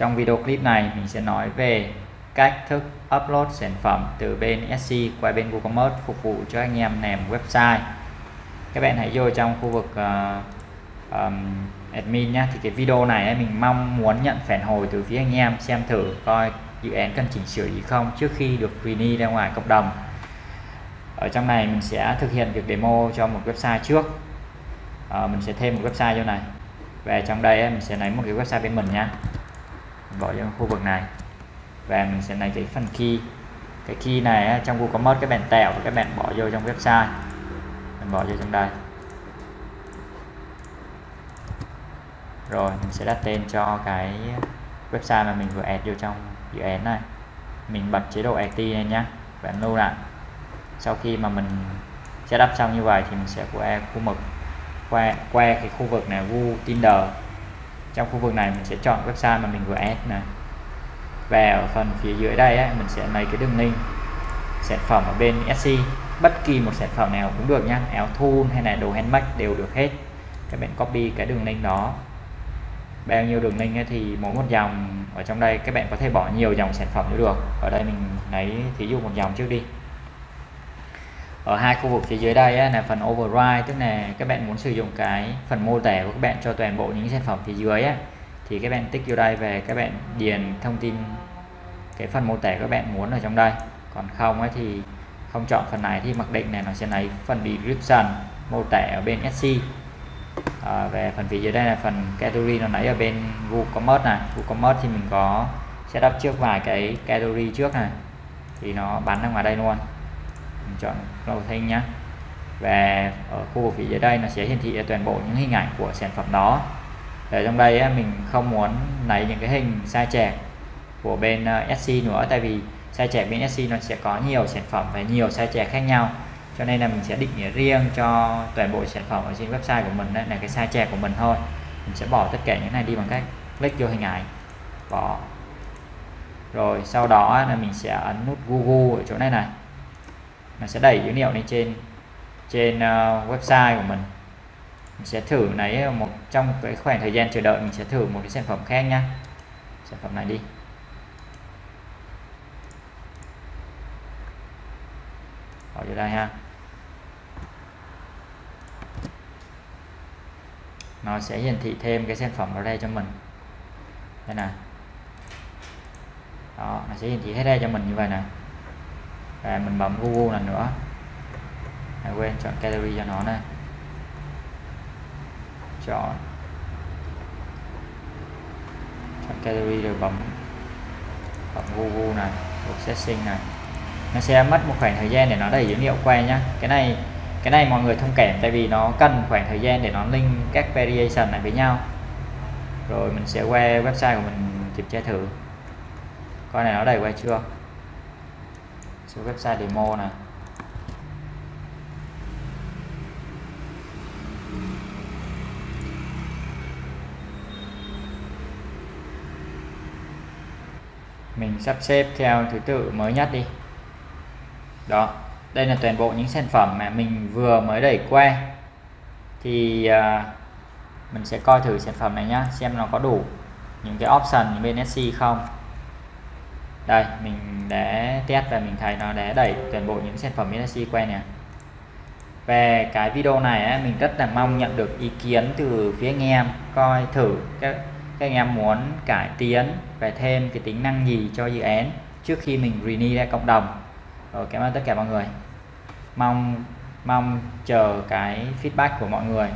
trong video clip này mình sẽ nói về cách thức upload sản phẩm từ bên SC qua bên Google Commerce phục vụ cho anh em làm website. Các bạn hãy vô trong khu vực uh, um, admin nhé thì cái video này mình mong muốn nhận phản hồi từ phía anh em xem thử coi dự án cần chỉnh sửa gì không trước khi được renew ra ngoài cộng đồng. Ở trong này mình sẽ thực hiện việc demo cho một website trước. Uh, mình sẽ thêm một website vô này. Về trong đây mình sẽ lấy một cái website bên mình nha bỏ vào khu vực này. Và mình sẽ lấy cái phần key. Cái key này trong Google mất các bạn tạo và các bạn bỏ vô trong website. Mình bỏ vô trong đây. Rồi, mình sẽ đặt tên cho cái website mà mình vừa add vô trong dự án này. Mình bật chế độ IT này nhé bạn lưu lại. Sau khi mà mình setup xong như vậy thì mình sẽ qua khu vực qua qua cái khu vực này vu Tinder trong khu vực này mình sẽ chọn website mà mình vừa add này. Và ở phần phía dưới đây ấy, mình sẽ lấy cái đường link sản phẩm ở bên SC bất kỳ một sản phẩm nào cũng được nhá. Áo thun hay là đồ handmade đều được hết. Các bạn copy cái đường link đó. Bao nhiêu đường link ấy thì mỗi một dòng ở trong đây các bạn có thể bỏ nhiều dòng sản phẩm cũng được. Ở đây mình lấy thí dụ một dòng trước đi ở hai khu vực phía dưới đây á, là phần override tức là các bạn muốn sử dụng cái phần mô tả của các bạn cho toàn bộ những sản phẩm phía dưới á, thì các bạn tích vô đây về các bạn điền thông tin cái phần mô tả các bạn muốn ở trong đây. Còn không ấy thì không chọn phần này thì mặc định này nó sẽ lấy phần description mô tả ở bên SC à, về phần phía dưới đây là phần category nó lấy ở bên WooCommerce này. WooCommerce thì mình có setup trước vài cái category trước này. Thì nó bắn ra ngoài đây luôn mình chọn clothing nhé và ở khu vực phía dưới đây nó sẽ hiển thị toàn bộ những hình ảnh của sản phẩm đó. Ở trong đây mình không muốn lấy những cái hình sai chẹt của bên ờ, SC nữa, tại vì sai chẹt bên SC nó sẽ có nhiều sản phẩm và nhiều sai chẹt khác nhau. Cho nên là mình sẽ định nghĩa riêng cho toàn bộ sản phẩm ở trên website của mình đấy là cái sai chẹt của mình thôi. Mình sẽ bỏ tất cả những này đi bằng cách click vô hình ảnh. Bỏ. Rồi sau đó là mình sẽ ấn nút Google ở chỗ này này nó sẽ đẩy dữ liệu lên trên trên uh, website của mình. Mình sẽ thử lấy một trong cái khoảng thời gian chờ đợi mình sẽ thử một cái sản phẩm khác nhá. Sản phẩm này đi. Bỏ vô đây ha. Nó sẽ hiển thị thêm cái sản phẩm ở đây cho mình. Đây này đó nó sẽ hiển thị hết đây cho mình như vậy này và mình bấm Google lần nữa. À, quên chọn gallery cho nó này chọn. Chọn gallery rồi bấm bấm Google này processing này. Nó sẽ mất một khoảng thời gian để nó đẩy dữ liệu qua nhá. Cái này cái này mọi người thông cảm tại vì nó cần khoảng thời gian để nó link các variation này với nhau. Rồi mình sẽ qua website của mình kiểm tra thử. Coi này nó đầy qua chưa? Xuống website demo này mình sắp xếp theo thứ tự mới nhất đi. Đó đây là toàn bộ những sản phẩm mà mình vừa mới đẩy qua thì uh, mình sẽ coi thử sản phẩm này nhá xem nó có đủ những cái option bên SC không đây mình để test và mình thấy nó đã đẩy toàn bộ những sản phẩm SC qua nè. Về cái video này á, mình rất là mong nhận được ý kiến từ phía anh em coi thử các các anh em muốn cải tiến về thêm cái tính năng gì cho dự án trước khi mình renew ra cộng đồng. Rồi cảm ơn tất cả mọi người. Mong mong chờ cái feedback của mọi người.